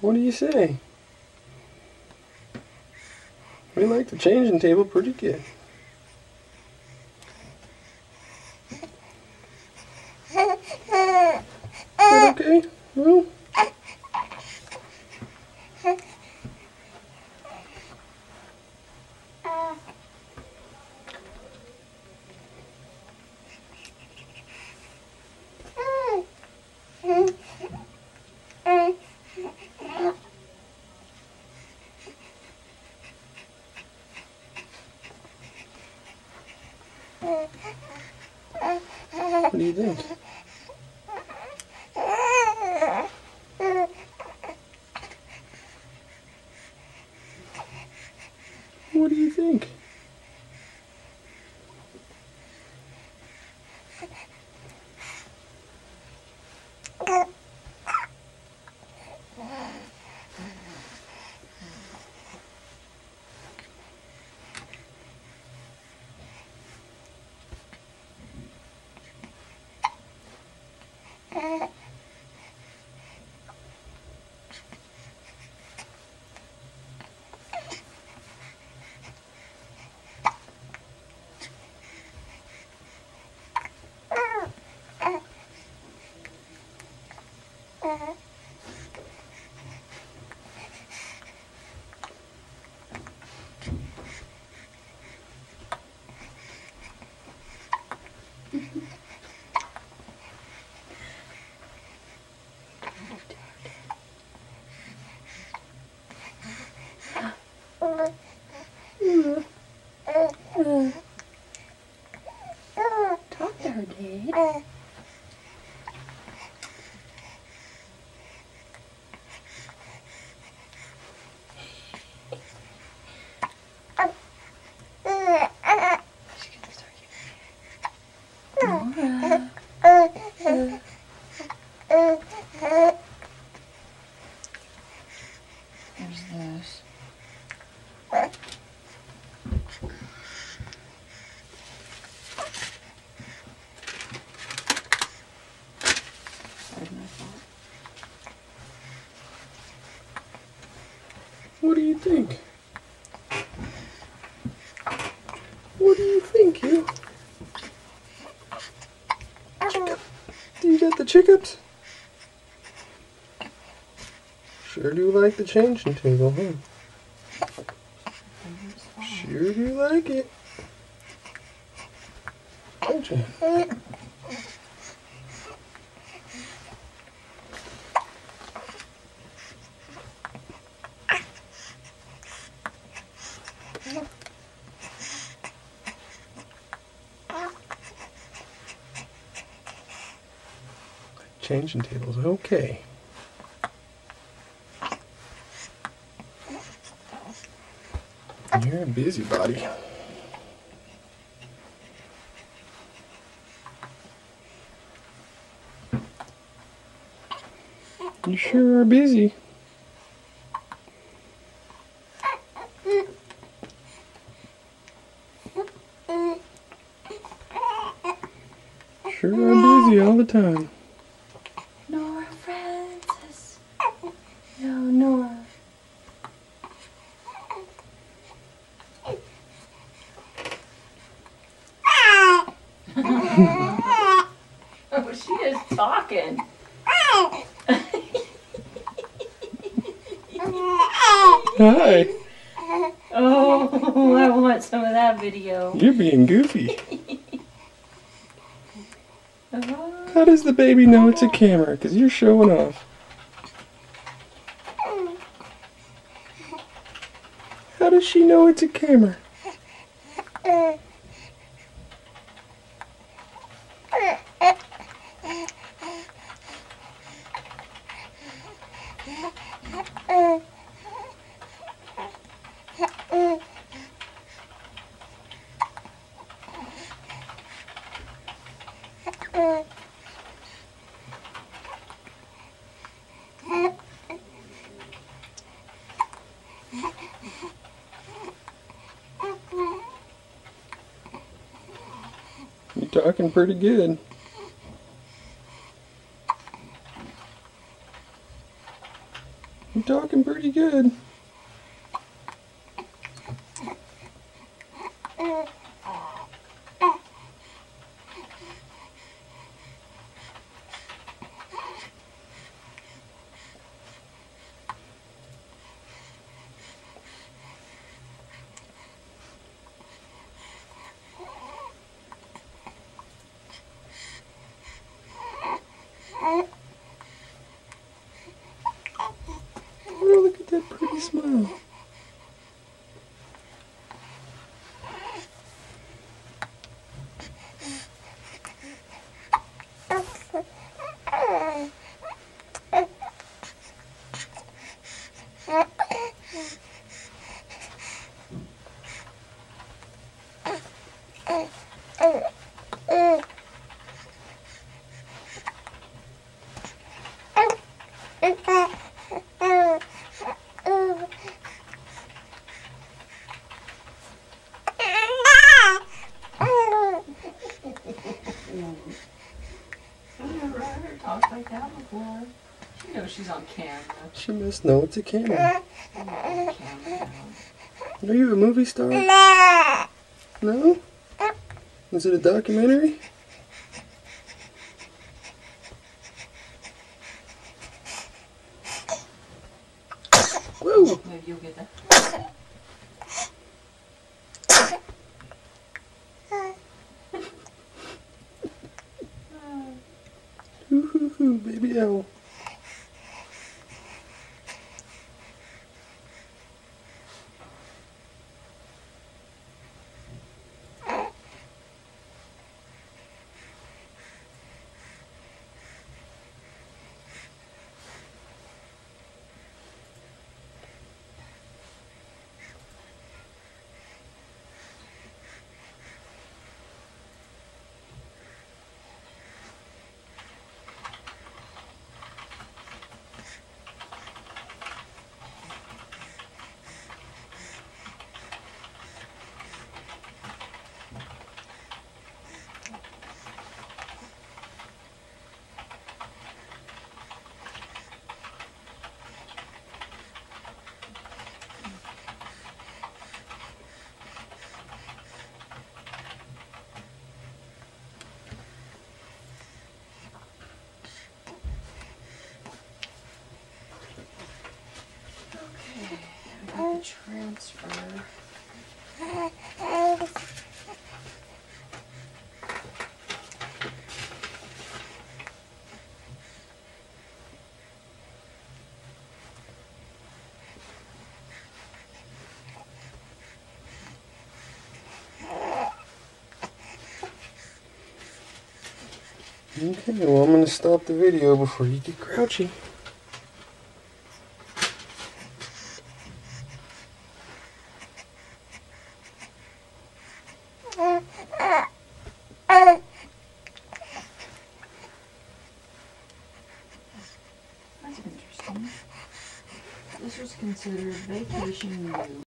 What do you say? We like the changing table pretty good. Is that okay? Well, what do you think? はい。What do you think? What do you think, you? Do you got the chickups? Sure do like the changing table, huh? Sure do like it. Don't you? Changing tables, okay. You're a busybody. You sure are busy. Sure are busy all the time. Nora Frances. No, Nora. oh, she is Hi. Oh, I want some of that video. You're being goofy. Oh. How does the baby know it's a camera? Because you're showing off. How does she know it's a camera? You're talking pretty good. You're pretty good. うんえっ。Talk like that before. She knows she's on camera. She must know it's a camera. Are you a movie star? No? Is it a documentary? Whoa! Maybe you'll get that. Hoo hoo hoo, baby owl. Transfer. Okay, well, I'm gonna stop the video before you get grouchy. Considered vacation move.